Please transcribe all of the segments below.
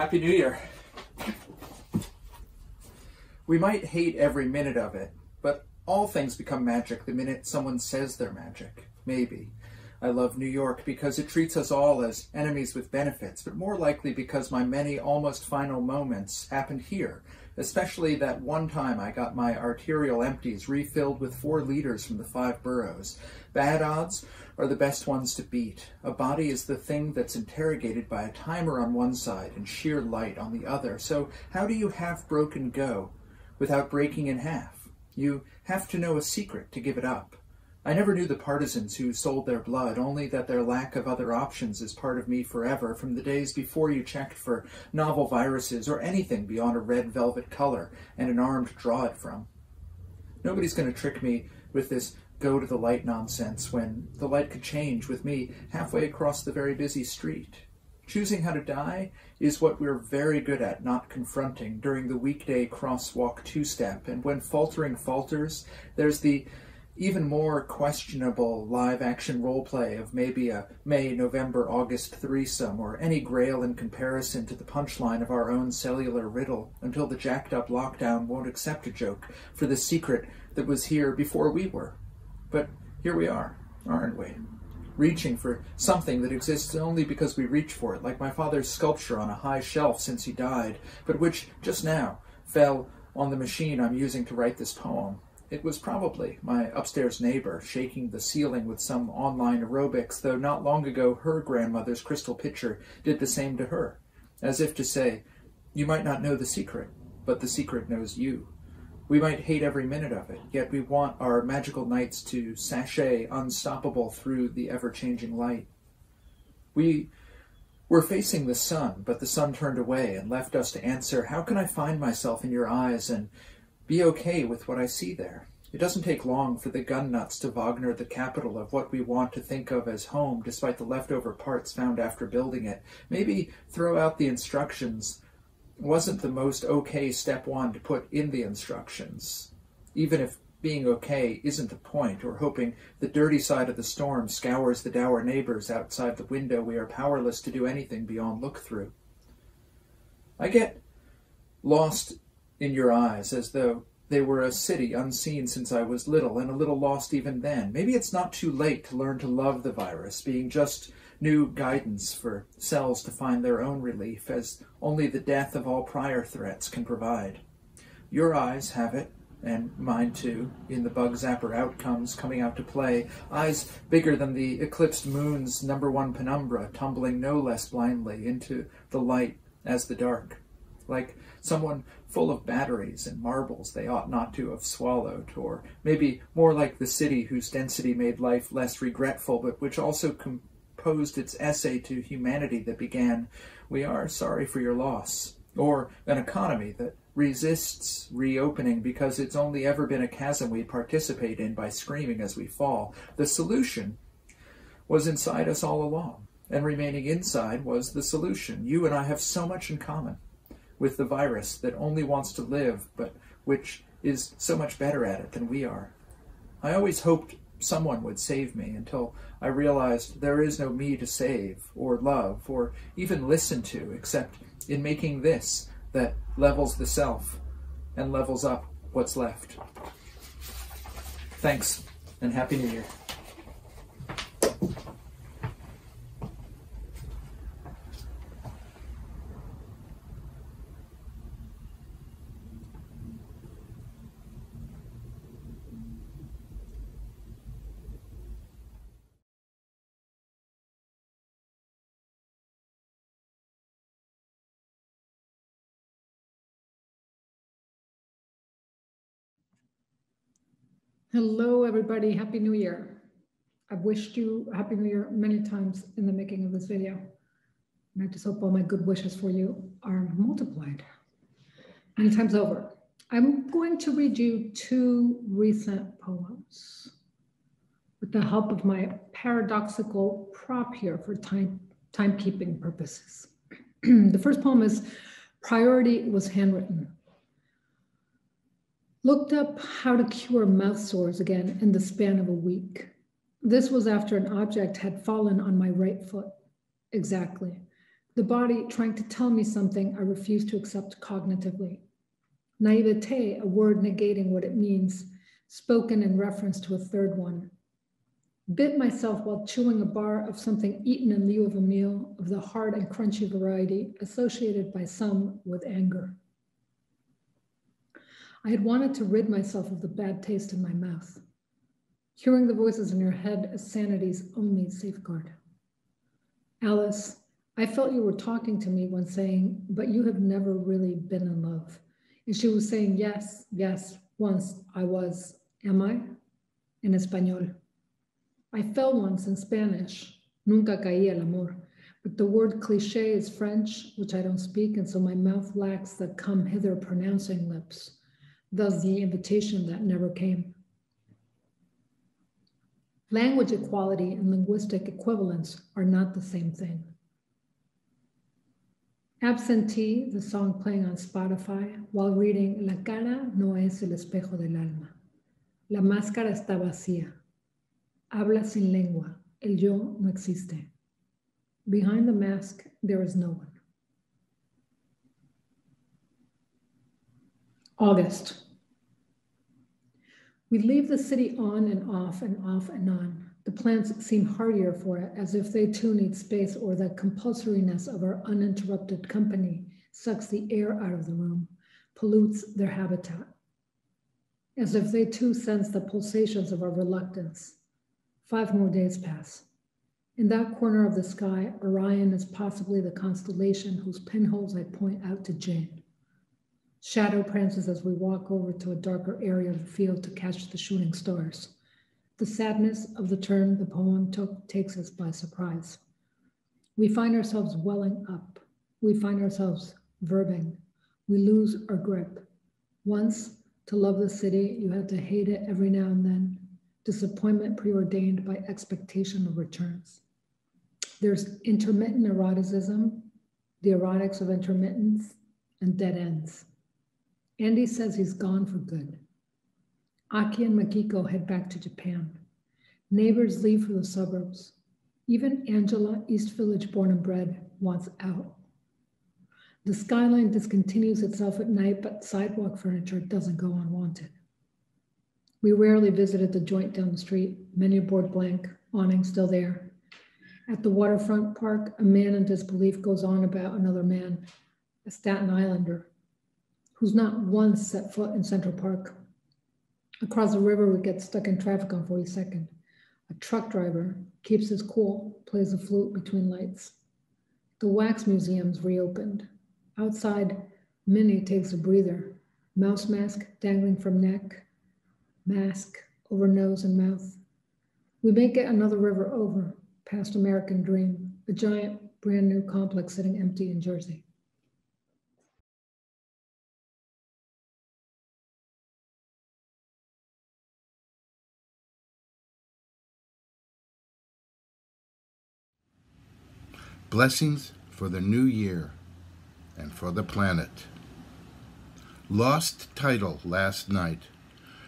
Happy New Year. We might hate every minute of it, but all things become magic the minute someone says they're magic. Maybe. I love New York because it treats us all as enemies with benefits, but more likely because my many almost final moments happened here, especially that one time I got my arterial empties refilled with four liters from the five boroughs. Bad odds are the best ones to beat. A body is the thing that's interrogated by a timer on one side and sheer light on the other. So how do you half broken go without breaking in half? You have to know a secret to give it up. I never knew the partisans who sold their blood, only that their lack of other options is part of me forever, from the days before you checked for novel viruses or anything beyond a red velvet color and an arm to draw it from. Nobody's going to trick me with this go to the light nonsense when the light could change with me halfway across the very busy street. Choosing how to die is what we're very good at not confronting during the weekday crosswalk two step, and when faltering falters, there's the even more questionable live action role play of maybe a May, November, August threesome, or any grail in comparison to the punchline of our own cellular riddle until the jacked up lockdown won't accept a joke for the secret that was here before we were. But here we are, aren't we? Reaching for something that exists only because we reach for it, like my father's sculpture on a high shelf since he died, but which just now fell on the machine I'm using to write this poem. It was probably my upstairs neighbor shaking the ceiling with some online aerobics, though not long ago her grandmother's crystal pitcher did the same to her, as if to say, You might not know the secret, but the secret knows you. We might hate every minute of it, yet we want our magical nights to sashay unstoppable through the ever changing light. We were facing the sun, but the sun turned away and left us to answer, How can I find myself in your eyes and be okay with what I see there. It doesn't take long for the gun nuts to Wagner the capital of what we want to think of as home, despite the leftover parts found after building it. Maybe throw out the instructions wasn't the most okay step one to put in the instructions, even if being okay isn't the point, or hoping the dirty side of the storm scours the dour neighbors outside the window we are powerless to do anything beyond look through. I get lost in your eyes as though they were a city unseen since I was little and a little lost even then. Maybe it's not too late to learn to love the virus, being just new guidance for cells to find their own relief, as only the death of all prior threats can provide. Your eyes have it, and mine too, in the bug zapper outcomes coming out to play, eyes bigger than the eclipsed moon's number one penumbra, tumbling no less blindly into the light as the dark. Like someone full of batteries and marbles they ought not to have swallowed, or maybe more like the city whose density made life less regretful, but which also composed its essay to humanity that began, We are sorry for your loss, or an economy that resists reopening because it's only ever been a chasm we participate in by screaming as we fall. The solution was inside us all along, and remaining inside was the solution. You and I have so much in common with the virus that only wants to live, but which is so much better at it than we are. I always hoped someone would save me until I realized there is no me to save, or love, or even listen to, except in making this that levels the self and levels up what's left. Thanks, and Happy New Year. Hello, everybody. Happy New Year. I've wished you Happy New Year many times in the making of this video. And I just hope all my good wishes for you are multiplied many times over. I'm going to read you two recent poems with the help of my paradoxical prop here for time timekeeping purposes. the first poem is Priority was handwritten Looked up how to cure mouth sores again in the span of a week. This was after an object had fallen on my right foot. Exactly. the body trying to tell me something I refused to accept cognitively. Naivete, a word negating what it means, spoken in reference to a third one. Bit myself while chewing a bar of something eaten in lieu of a meal of the hard and crunchy variety associated by some with anger. I had wanted to rid myself of the bad taste in my mouth. Hearing the voices in your head is sanity's only safeguard. Alice, I felt you were talking to me when saying, but you have never really been in love. And she was saying, yes, yes, once I was, am I? In Espanol. I fell once in Spanish, nunca caí el amor, but the word cliche is French, which I don't speak, and so my mouth lacks the come hither pronouncing lips, thus the invitation that never came. Language equality and linguistic equivalence are not the same thing. Absentee, the song playing on Spotify, while reading La cara no es el espejo del alma. La máscara está vacía. Habla sin lengua. El yo no existe. Behind the mask, there is no one. August. We leave the city on and off and off and on. The plants seem hardier for it, as if they too need space, or the compulsoriness of our uninterrupted company sucks the air out of the room, pollutes their habitat, as if they too sense the pulsations of our reluctance. Five more days pass. In that corner of the sky, Orion is possibly the constellation whose pinholes I point out to Jane. Shadow prances as we walk over to a darker area of the field to catch the shooting stars. The sadness of the turn the poem took takes us by surprise. We find ourselves welling up. We find ourselves verbing. We lose our grip. Once, to love the city, you had to hate it every now and then. Disappointment preordained by expectation of returns. There's intermittent eroticism, the erotics of intermittence, and dead ends. Andy says he's gone for good. Aki and Makiko head back to Japan. Neighbors leave for the suburbs. Even Angela, East Village born and bred, wants out. The skyline discontinues itself at night, but sidewalk furniture doesn't go unwanted. We rarely visited the joint down the street, menu board blank, awning still there. At the waterfront park, a man in disbelief goes on about another man, a Staten Islander, who's not once set foot in Central Park. Across the river, we get stuck in traffic on 42nd. A truck driver keeps his cool, plays a flute between lights. The wax museum's reopened. Outside, Minnie takes a breather, mouse mask dangling from neck, mask over nose and mouth. We make it another river over, past American Dream, a giant brand new complex sitting empty in Jersey. Blessings for the new year and for the planet. Lost title last night.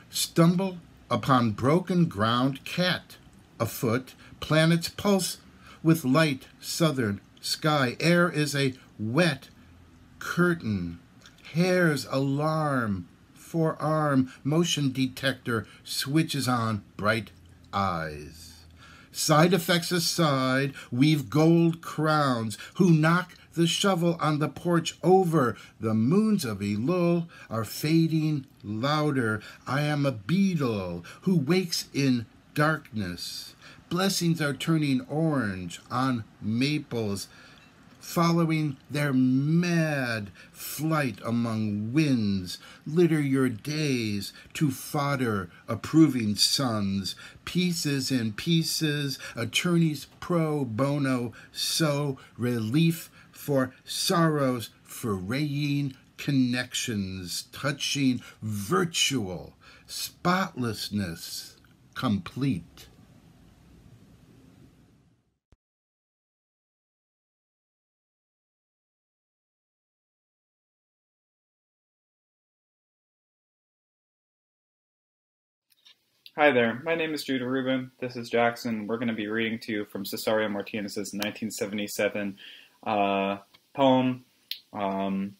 Stumble upon broken ground cat. Afoot, planets pulse with light southern sky. Air is a wet curtain. Hair's alarm. Forearm motion detector switches on bright eyes. Side effects aside, we've gold crowns who knock the shovel on the porch over. The moons of Elul are fading louder. I am a beetle who wakes in darkness. Blessings are turning orange on maples following their mad flight among winds, litter your days to fodder approving sons, pieces and pieces, attorneys pro bono, so relief for sorrows, fraying connections, touching virtual spotlessness complete. Hi there, my name is Judah Rubin. This is Jackson. We're going to be reading to you from Cesáreo Martínez's 1977 uh, poem, um,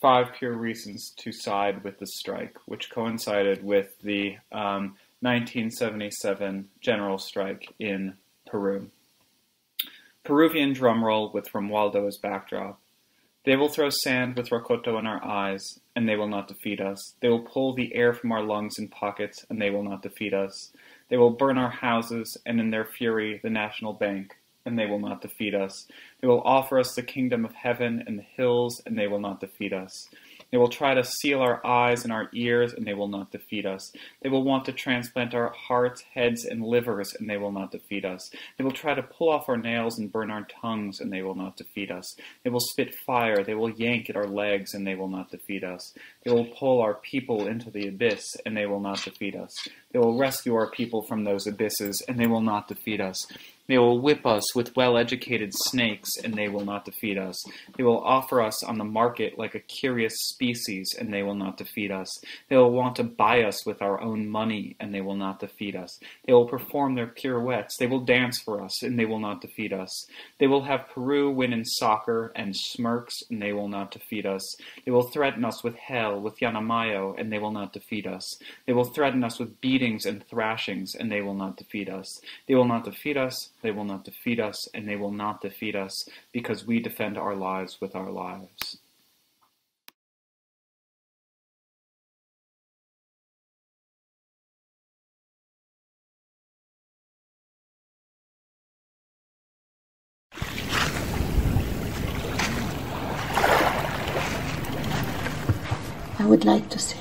Five Pure Reasons to Side with the Strike, which coincided with the um, 1977 general strike in Peru. Peruvian drumroll with Romualdo as backdrop. They will throw sand with Rocoto in our eyes, and they will not defeat us. They will pull the air from our lungs and pockets, and they will not defeat us. They will burn our houses, and in their fury, the National Bank, and they will not defeat us. They will offer us the kingdom of heaven and the hills, and they will not defeat us. They will try to seal our eyes and our ears, and they will not defeat us. They will want to transplant our hearts, heads, and livers, and they will not defeat us. They will try to pull off our nails and burn our tongues, and they will not defeat us. They will spit fire, they will yank at our legs, and they will not defeat us. They will pull our people into the abyss, and they will not defeat us. They will rescue our people from those abysses, and they will not defeat us. They will whip us with well educated snakes, and they will not defeat us. They will offer us on the market like a curious species, and they will not defeat us. They will want to buy us with our own money, and they will not defeat us. They will perform their pirouettes. They will dance for us, and they will not defeat us. They will have Peru win in soccer and smirks, and they will not defeat us. They will threaten us with hell, with Yanamayo, and they will not defeat us. They will threaten us with beatings and thrashings, and they will not defeat us. They will not defeat us they will not defeat us, and they will not defeat us because we defend our lives with our lives. I would like to say,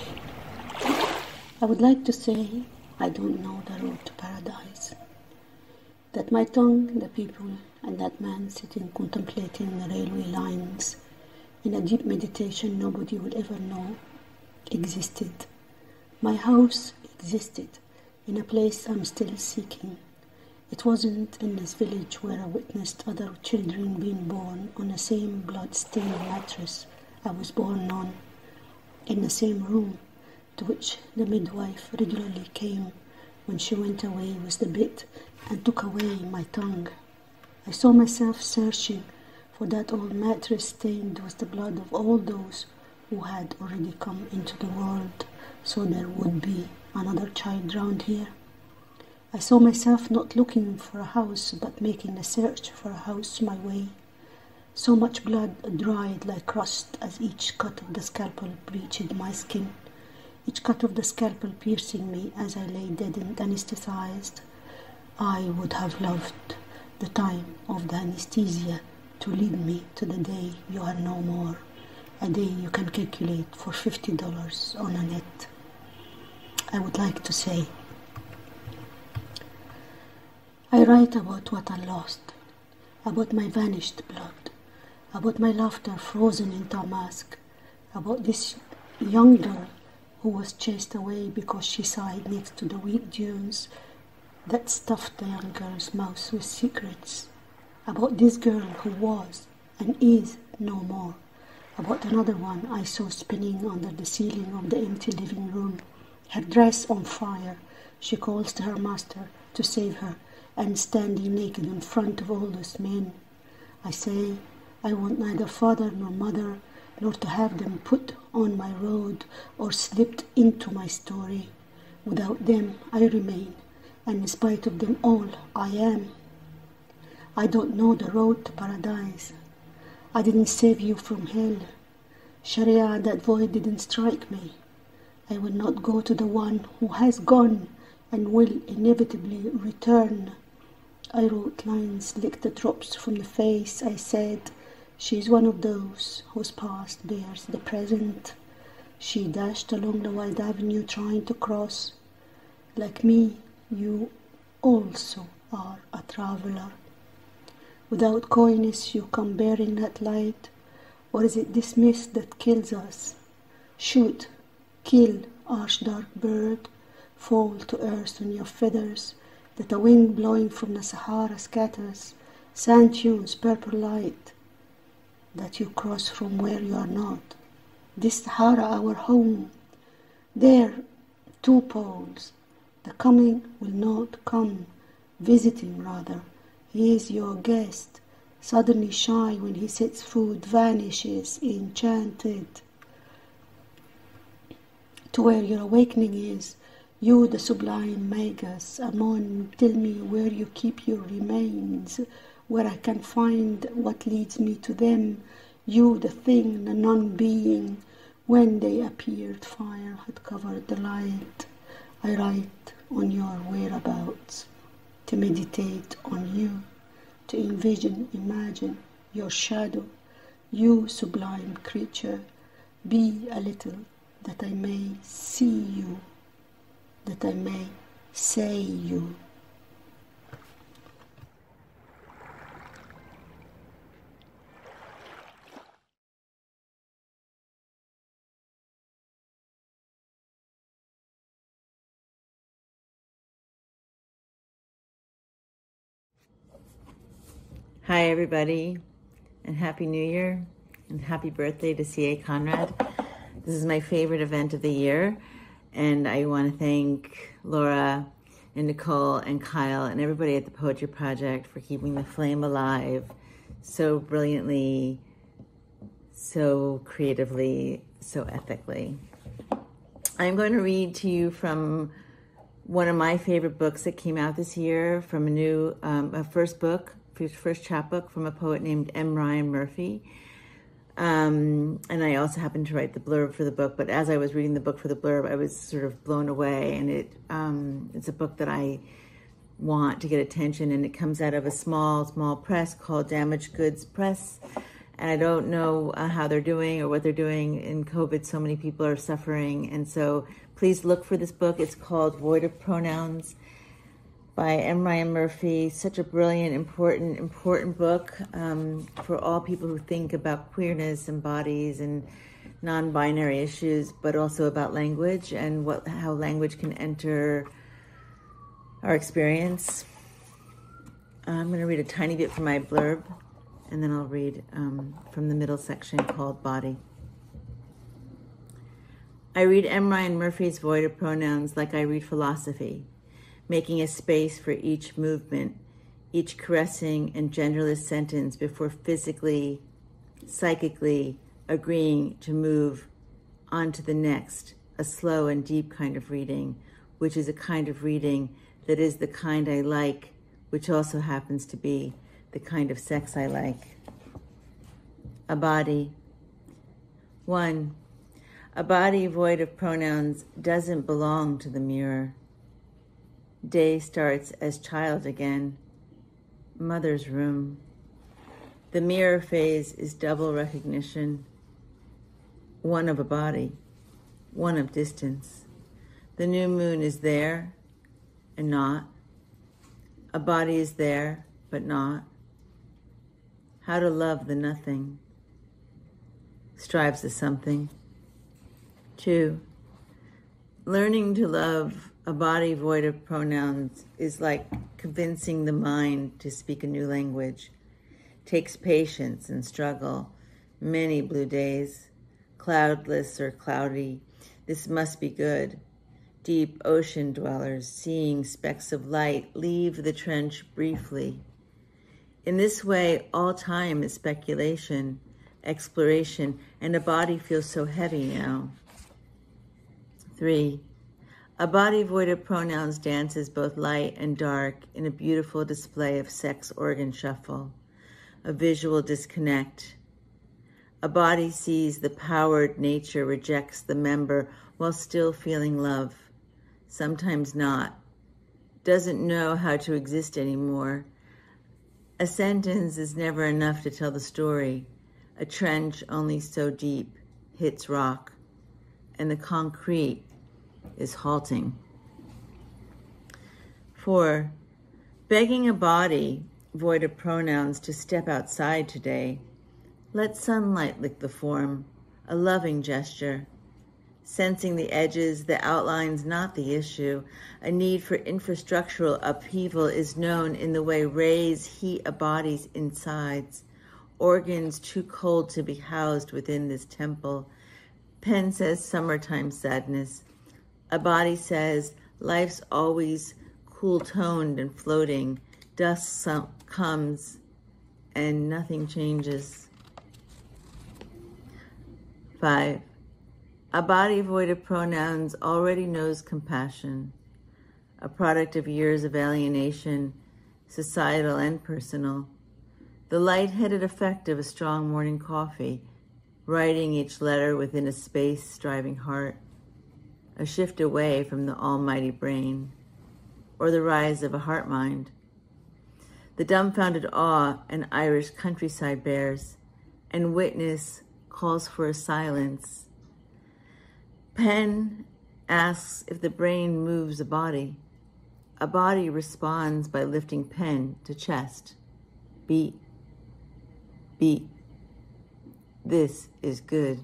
I would like to say, I don't know the road to paradise that my tongue, the people, and that man sitting contemplating the railway lines in a deep meditation nobody will ever know existed. My house existed in a place I'm still seeking. It wasn't in this village where I witnessed other children being born on the same blood-stained mattress I was born on, in the same room to which the midwife regularly came when she went away with the bit and took away my tongue. I saw myself searching for that old mattress stained with the blood of all those who had already come into the world, so there would be another child round here. I saw myself not looking for a house, but making a search for a house my way. So much blood dried like rust as each cut of the scalpel breached my skin, each cut of the scalpel piercing me as I lay dead and anesthetized. I would have loved the time of the anesthesia to lead me to the day you are no more, a day you can calculate for $50 on a net. I would like to say, I write about what I lost, about my vanished blood, about my laughter frozen into a mask, about this young girl who was chased away because she sighed next to the wheat dunes that stuffed the young girl's mouth with secrets about this girl who was and is no more, about another one I saw spinning under the ceiling of the empty living room, her dress on fire. She calls to her master to save her and standing naked in front of all those men. I say, I want neither father nor mother, nor to have them put on my road or slipped into my story. Without them, I remain and in spite of them all, I am. I don't know the road to paradise. I didn't save you from hell. Sharia, that void didn't strike me. I will not go to the one who has gone and will inevitably return. I wrote lines, licked the drops from the face. I said, She is one of those whose past bears the present. She dashed along the wide avenue trying to cross. Like me, you also are a traveler. Without coyness, you come bearing that light, or is it this mist that kills us? Shoot, kill, harsh dark bird, fall to earth on your feathers, that a wind blowing from the Sahara scatters, sand dunes, purple light, that you cross from where you are not. This Sahara, our home, there, two poles, the coming will not come, visiting rather. He is your guest, Suddenly shy when he sets food, vanishes, enchanted. To where your awakening is, you, the sublime Magus, Amon, tell me where you keep your remains, where I can find what leads me to them. You, the thing, the non being, when they appeared, fire had covered the light. I write on your whereabouts to meditate on you, to envision, imagine your shadow, you sublime creature. Be a little that I may see you that I may say you. Hi, everybody, and Happy New Year, and happy birthday to C.A. Conrad. This is my favorite event of the year. And I want to thank Laura and Nicole and Kyle and everybody at the Poetry Project for keeping the flame alive so brilliantly, so creatively, so ethically. I'm going to read to you from one of my favorite books that came out this year from a new, um, a first book, first chapbook from a poet named M. Ryan Murphy. Um, and I also happened to write the blurb for the book. But as I was reading the book for the blurb, I was sort of blown away. And it um, it's a book that I want to get attention, and it comes out of a small, small press called Damaged Goods Press. And I don't know uh, how they're doing or what they're doing in COVID. So many people are suffering, and so please look for this book. It's called Void of Pronouns by M. Ryan Murphy. Such a brilliant, important, important book um, for all people who think about queerness and bodies and non-binary issues, but also about language and what how language can enter our experience. I'm going to read a tiny bit from my blurb, and then I'll read um, from the middle section called Body. I read M. Ryan Murphy's Void of Pronouns like I read philosophy making a space for each movement, each caressing and genderless sentence before physically, psychically agreeing to move on to the next, a slow and deep kind of reading, which is a kind of reading that is the kind I like, which also happens to be the kind of sex I like. A body. One, a body void of pronouns doesn't belong to the mirror. Day starts as child again. Mother's room. The mirror phase is double recognition. One of a body, one of distance. The new moon is there and not. A body is there but not. How to love the nothing. Strives to something. Two, learning to love a body void of pronouns is like convincing the mind to speak a new language. Takes patience and struggle, many blue days, cloudless or cloudy. This must be good. Deep ocean dwellers, seeing specks of light, leave the trench briefly. In this way, all time is speculation, exploration, and a body feels so heavy now. Three, a body void of pronouns dances both light and dark in a beautiful display of sex organ shuffle, a visual disconnect. A body sees the powered nature rejects the member while still feeling love, sometimes not, doesn't know how to exist anymore. A sentence is never enough to tell the story. A trench only so deep hits rock, and the concrete is halting. Four, begging a body void of pronouns to step outside today. Let sunlight lick the form, a loving gesture. Sensing the edges, the outlines, not the issue. A need for infrastructural upheaval is known in the way rays heat a body's insides. Organs too cold to be housed within this temple. Pen says summertime sadness. A body says, life's always cool toned and floating. Dust comes and nothing changes. Five, a body void of pronouns already knows compassion, a product of years of alienation, societal and personal. The light-headed effect of a strong morning coffee, writing each letter within a space striving heart, a shift away from the almighty brain, or the rise of a heart mind. The dumbfounded awe an Irish countryside bears, and witness calls for a silence. Pen asks if the brain moves a body. A body responds by lifting pen to chest. Beat, beat. This is good.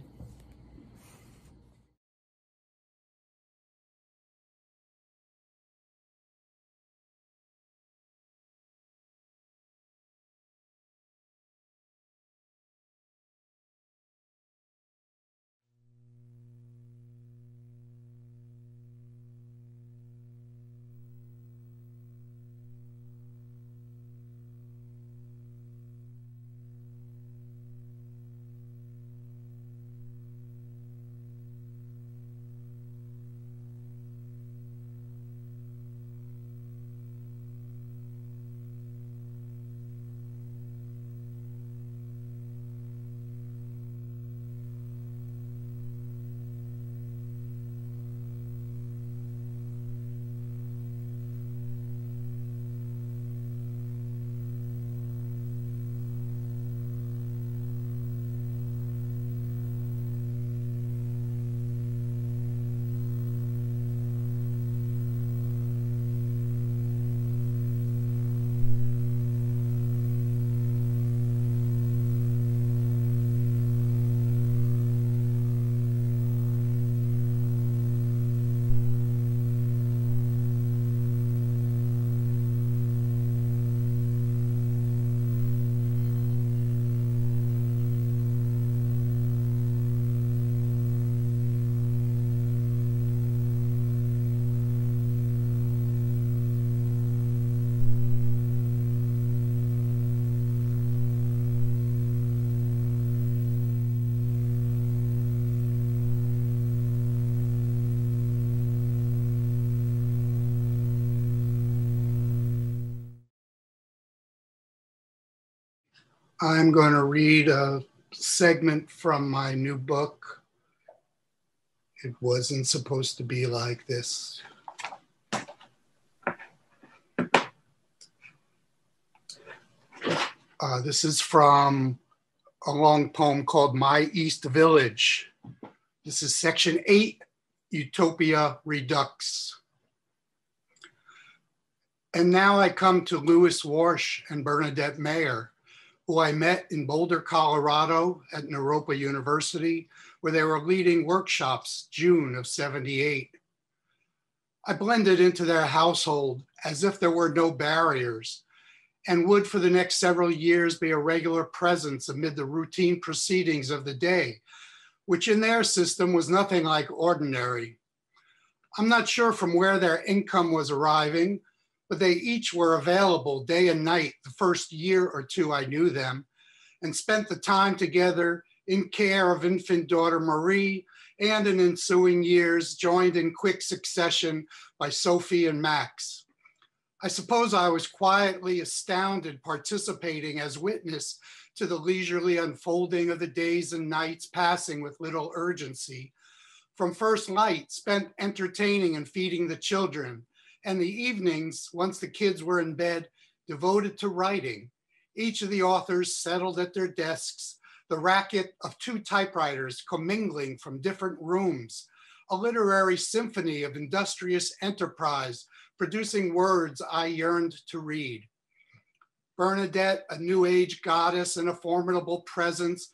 I'm going to read a segment from my new book. It wasn't supposed to be like this. Uh, this is from a long poem called My East Village. This is section eight, Utopia Redux. And now I come to Lewis Warsh and Bernadette Mayer who I met in Boulder, Colorado at Naropa University, where they were leading workshops June of 78. I blended into their household as if there were no barriers and would for the next several years be a regular presence amid the routine proceedings of the day, which in their system was nothing like ordinary. I'm not sure from where their income was arriving, but they each were available day and night the first year or two I knew them and spent the time together in care of infant daughter Marie and in ensuing years joined in quick succession by Sophie and Max. I suppose I was quietly astounded participating as witness to the leisurely unfolding of the days and nights passing with little urgency. From first light spent entertaining and feeding the children, and the evenings, once the kids were in bed, devoted to writing. Each of the authors settled at their desks, the racket of two typewriters commingling from different rooms, a literary symphony of industrious enterprise, producing words I yearned to read. Bernadette, a new age goddess and a formidable presence,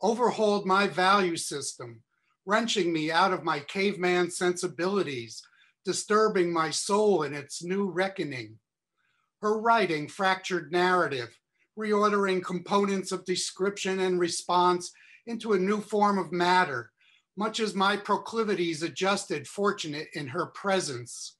overhauled my value system, wrenching me out of my caveman sensibilities disturbing my soul in its new reckoning. Her writing fractured narrative, reordering components of description and response into a new form of matter, much as my proclivities adjusted fortunate in her presence.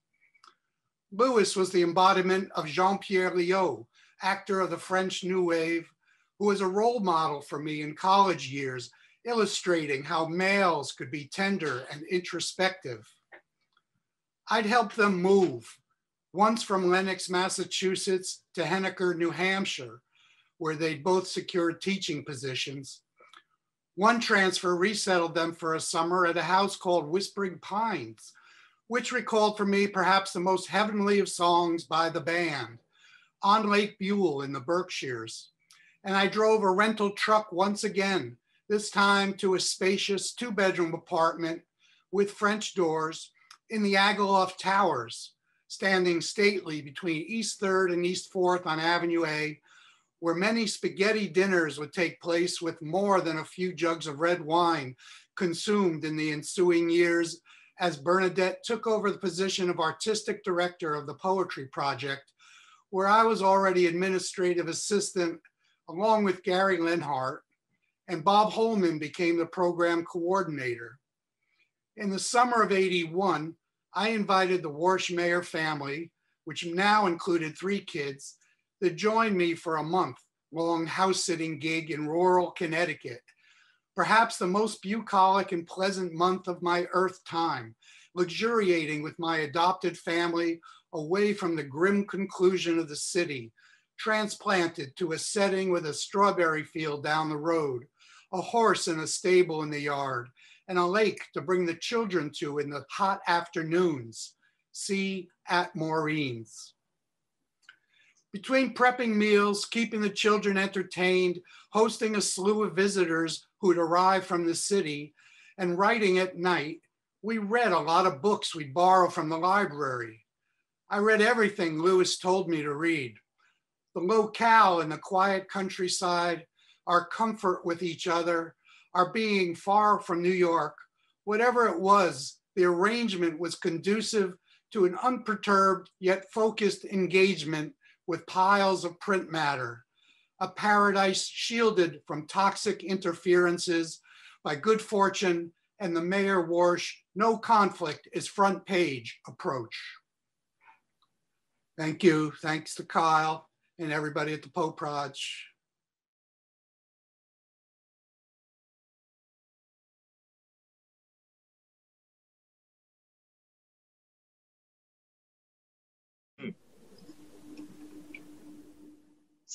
Lewis was the embodiment of Jean-Pierre Léaud, actor of the French New Wave, who was a role model for me in college years, illustrating how males could be tender and introspective. I'd help them move, once from Lenox, Massachusetts to Henniker, New Hampshire, where they'd both secured teaching positions. One transfer resettled them for a summer at a house called Whispering Pines, which recalled for me perhaps the most heavenly of songs by the band, on Lake Buell in the Berkshires. And I drove a rental truck once again, this time to a spacious two bedroom apartment with French doors in the Ageloff Towers, standing stately between East 3rd and East 4th on Avenue A, where many spaghetti dinners would take place with more than a few jugs of red wine consumed in the ensuing years as Bernadette took over the position of artistic director of the Poetry Project, where I was already administrative assistant along with Gary Lenhart, and Bob Holman became the program coordinator. In the summer of 81, I invited the Warsh Mayer family, which now included three kids, to join me for a month long house sitting gig in rural Connecticut. Perhaps the most bucolic and pleasant month of my earth time, luxuriating with my adopted family away from the grim conclusion of the city, transplanted to a setting with a strawberry field down the road, a horse in a stable in the yard, and a lake to bring the children to in the hot afternoons. See at Maureen's. Between prepping meals, keeping the children entertained, hosting a slew of visitors who'd arrived from the city, and writing at night, we read a lot of books we'd borrow from the library. I read everything Lewis told me to read. The locale in the quiet countryside, our comfort with each other, our being far from New York, whatever it was, the arrangement was conducive to an unperturbed yet focused engagement with piles of print matter, a paradise shielded from toxic interferences by good fortune and the Mayer Warsh no conflict is front page approach. Thank you. Thanks to Kyle and everybody at the Poe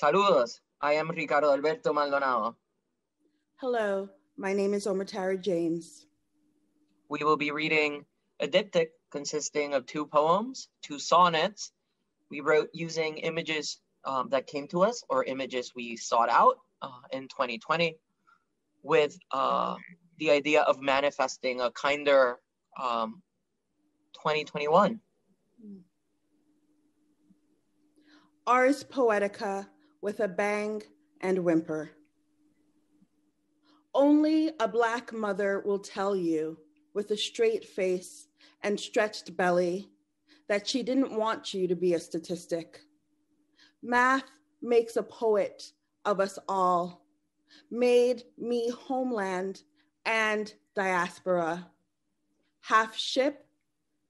Saludos, I am Ricardo Alberto Maldonado. Hello, my name is Omotara James. We will be reading a diptych consisting of two poems, two sonnets. We wrote using images um, that came to us or images we sought out uh, in 2020 with uh, the idea of manifesting a kinder um, 2021. Ars Poetica with a bang and whimper. Only a Black mother will tell you with a straight face and stretched belly that she didn't want you to be a statistic. Math makes a poet of us all, made me homeland and diaspora, half ship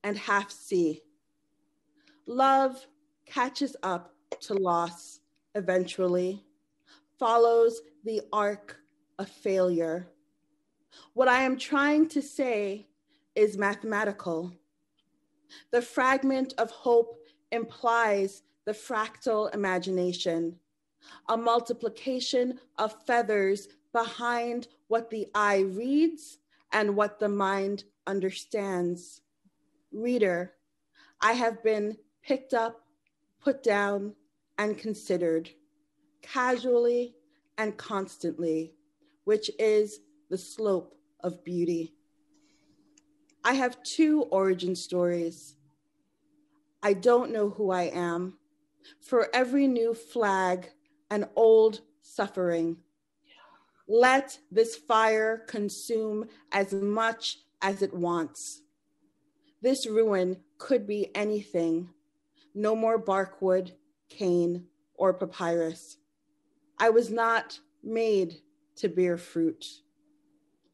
and half sea. Love catches up to loss eventually, follows the arc of failure. What I am trying to say is mathematical. The fragment of hope implies the fractal imagination, a multiplication of feathers behind what the eye reads and what the mind understands. Reader, I have been picked up, put down, and considered casually and constantly, which is the slope of beauty. I have two origin stories. I don't know who I am. For every new flag, an old suffering. Let this fire consume as much as it wants. This ruin could be anything. No more barkwood, cane, or papyrus. I was not made to bear fruit,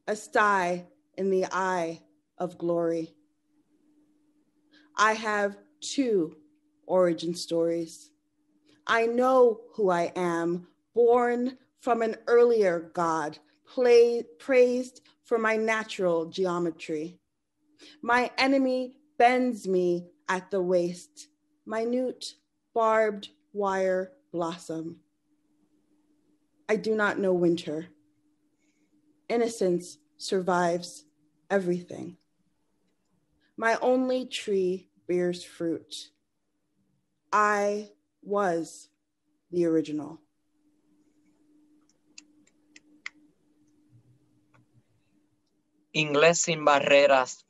a sty in the eye of glory. I have two origin stories. I know who I am, born from an earlier God, play, praised for my natural geometry. My enemy bends me at the waist, minute barbed wire blossom. I do not know winter. Innocence survives everything. My only tree bears fruit. I was the original. Inglés sin barreras.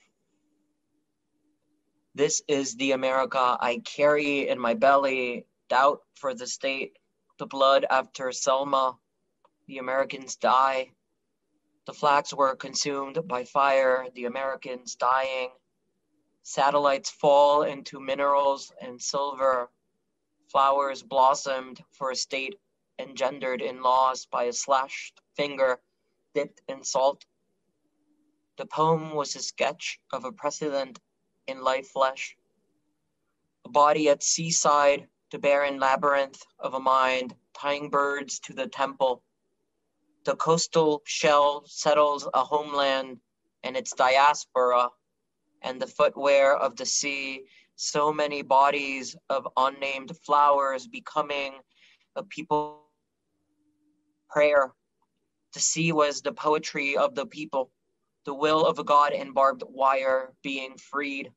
This is the America I carry in my belly. Doubt for the state, the blood after Selma. The Americans die. The flags were consumed by fire, the Americans dying. Satellites fall into minerals and silver. Flowers blossomed for a state engendered in laws by a slashed finger dipped in salt. The poem was a sketch of a precedent in life flesh. A body at seaside, the barren labyrinth of a mind, tying birds to the temple. The coastal shell settles a homeland and its diaspora and the footwear of the sea, so many bodies of unnamed flowers becoming a people prayer. The sea was the poetry of the people, the will of a god in barbed wire being freed.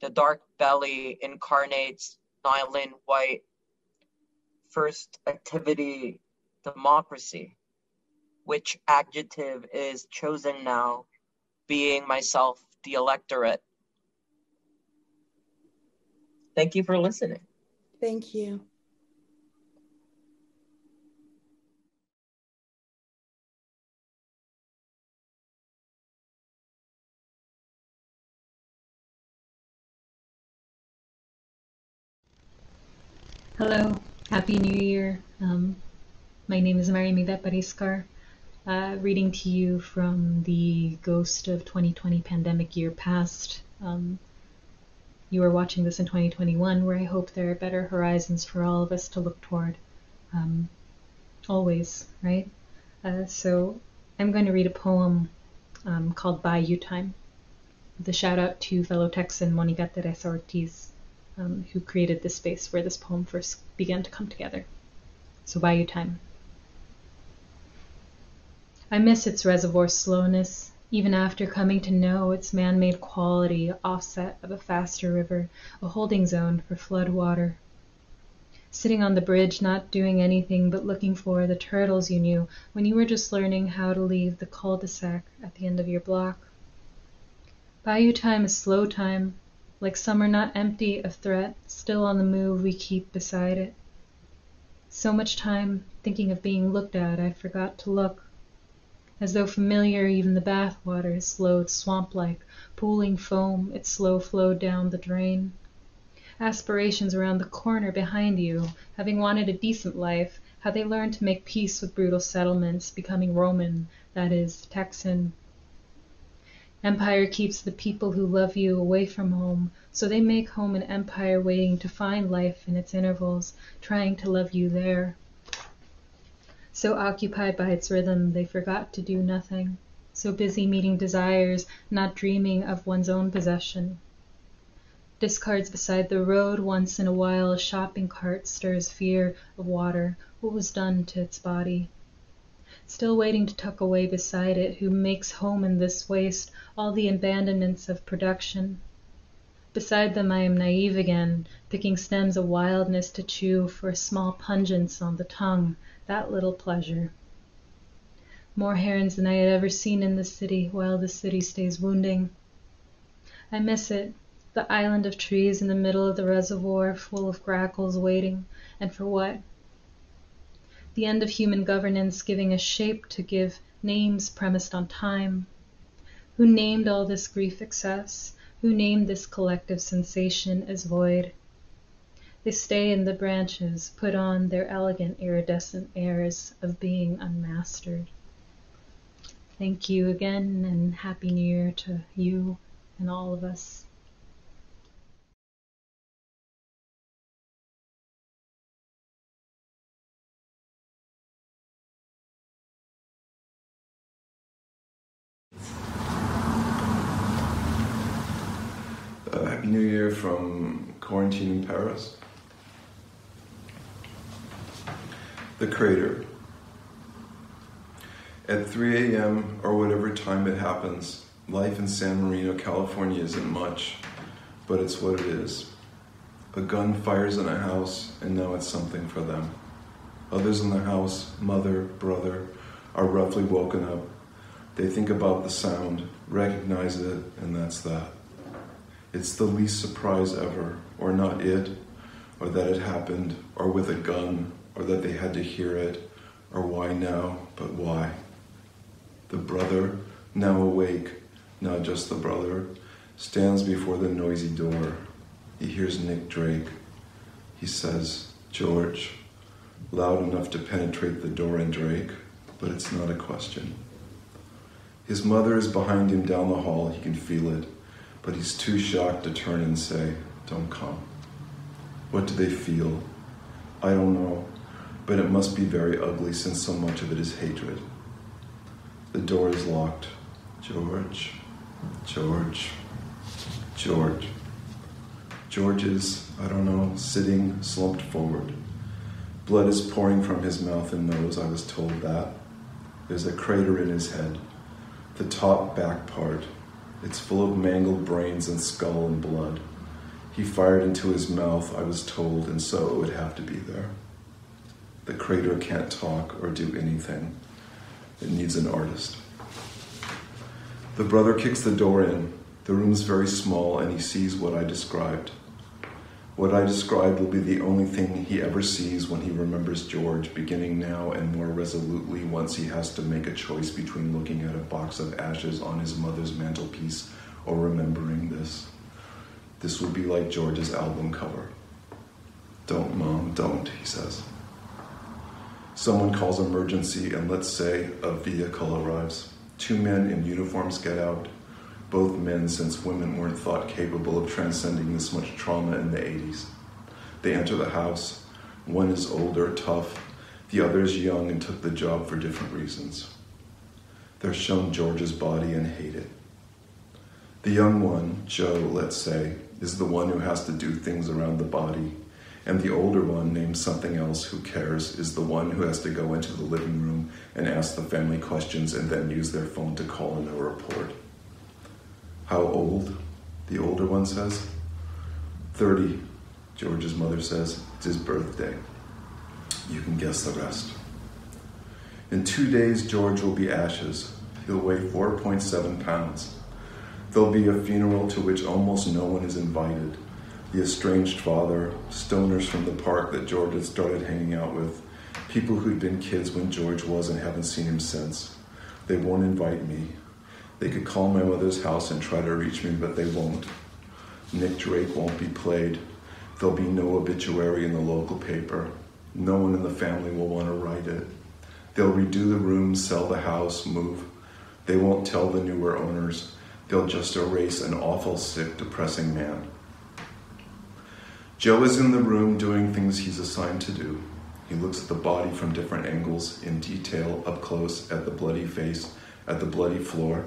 The dark belly incarnates nylon white. First activity, democracy. Which adjective is chosen now, being myself the electorate. Thank you for listening. Thank you. Hello, Happy New Year. Um, my name is Maryam Ivette Parhizkar, uh, reading to you from the Ghost of 2020 Pandemic Year Past. Um, you are watching this in 2021, where I hope there are better horizons for all of us to look toward. Um, always, right? Uh, so I'm going to read a poem um, called Bayou Time, with a shout out to fellow Texan Monica Teresa Ortiz um, who created this space where this poem first began to come together. So Bayou Time. I miss its reservoir slowness, even after coming to know its man-made quality offset of a faster river, a holding zone for flood water. Sitting on the bridge, not doing anything but looking for the turtles you knew when you were just learning how to leave the cul-de-sac at the end of your block. Bayou time is slow time, like summer not empty of threat, still on the move we keep beside it. So much time thinking of being looked at I forgot to look. As though familiar even the bath waters flowed swamp-like, pooling foam, it slow flowed down the drain. Aspirations around the corner behind you, having wanted a decent life, how they learned to make peace with brutal settlements, becoming Roman, that is, Texan, Empire keeps the people who love you away from home, so they make home an empire waiting to find life in its intervals, trying to love you there. So occupied by its rhythm they forgot to do nothing, so busy meeting desires, not dreaming of one's own possession. Discards beside the road, once in a while a shopping cart stirs fear of water, what was done to its body still waiting to tuck away beside it, who makes home in this waste all the abandonments of production. Beside them I am naive again, picking stems of wildness to chew for a small pungence on the tongue, that little pleasure. More herons than I had ever seen in the city, while the city stays wounding. I miss it, the island of trees in the middle of the reservoir, full of grackles waiting, and for what? The end of human governance giving a shape to give names premised on time. Who named all this grief excess? Who named this collective sensation as void? They stay in the branches, put on their elegant iridescent airs of being unmastered. Thank you again, and Happy New Year to you and all of us. Happy New Year from quarantine in Paris. The crater. At 3 a.m. or whatever time it happens, life in San Marino, California isn't much, but it's what it is. A gun fires in a house, and now it's something for them. Others in the house, mother, brother, are roughly woken up. They think about the sound, recognize it, and that's that. It's the least surprise ever, or not it, or that it happened, or with a gun, or that they had to hear it, or why now, but why. The brother, now awake, not just the brother, stands before the noisy door. He hears Nick Drake. He says, George, loud enough to penetrate the door and Drake, but it's not a question. His mother is behind him down the hall. He can feel it, but he's too shocked to turn and say, Don't come. What do they feel? I don't know, but it must be very ugly since so much of it is hatred. The door is locked. George, George, George. George is, I don't know, sitting slumped forward. Blood is pouring from his mouth and nose, I was told that. There's a crater in his head, the top back part. It's full of mangled brains and skull and blood. He fired into his mouth, I was told, and so it would have to be there. The crater can't talk or do anything. It needs an artist. The brother kicks the door in. The room's very small, and he sees what I described. What I described will be the only thing he ever sees when he remembers George, beginning now and more resolutely once he has to make a choice between looking at a box of ashes on his mother's mantelpiece or remembering this. This will be like George's album cover. Don't, Mom, don't, he says. Someone calls emergency, and let's say a vehicle arrives. Two men in uniforms get out, both men since women weren't thought capable of transcending this much trauma in the 80s. They enter the house. One is older, tough, the other is young and took the job for different reasons. They're shown George's body and hate it. The young one, Joe, let's say, is the one who has to do things around the body, and the older one, named something else, who cares, is the one who has to go into the living room and ask the family questions and then use their phone to call in a report. How old? The older one says. Thirty, George's mother says. It's his birthday. You can guess the rest. In two days, George will be ashes. He'll weigh 4.7 pounds. There'll be a funeral to which almost no one is invited the estranged father, stoners from the park that George had started hanging out with, people who'd been kids when George was and haven't seen him since. They won't invite me. They could call my mother's house and try to reach me, but they won't. Nick Drake won't be played. There'll be no obituary in the local paper. No one in the family will want to write it. They'll redo the rooms, sell the house, move. They won't tell the newer owners. They'll just erase an awful, sick, depressing man. Joe is in the room doing things he's assigned to do. He looks at the body from different angles, in detail, up close, at the bloody face, at the bloody floor,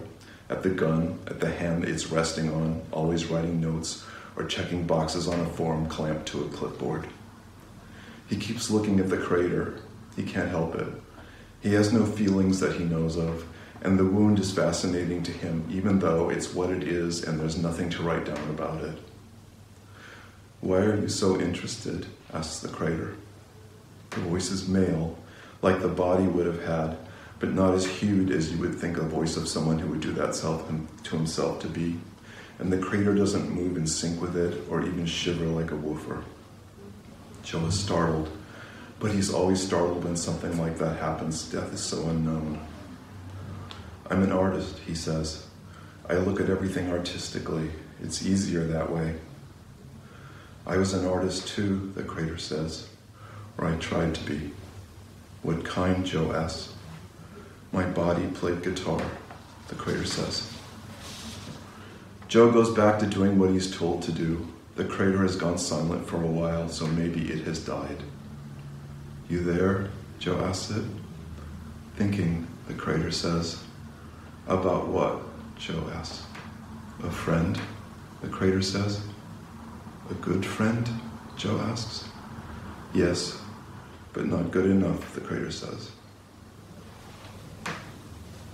at the gun, at the hand it's resting on, always writing notes or checking boxes on a form clamped to a clipboard. He keeps looking at the crater. He can't help it. He has no feelings that he knows of, and the wound is fascinating to him, even though it's what it is and there's nothing to write down about it. Why are you so interested? asks the crater. The voice is male, like the body would have had, but not as hued as you would think a voice of someone who would do that self to himself to be. And the crater doesn't move in sync with it or even shiver like a woofer. Joe is startled, but he's always startled when something like that happens. Death is so unknown. I'm an artist, he says. I look at everything artistically. It's easier that way. I was an artist too, the crater says, or I tried to be. What kind, Joe asks. My body played guitar, the crater says. Joe goes back to doing what he's told to do. The crater has gone silent for a while, so maybe it has died. You there? Joe asks it. Thinking, the crater says. About what? Joe asks. A friend, the crater says. A good friend? Joe asks. Yes, but not good enough, the crater says.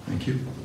Thank you.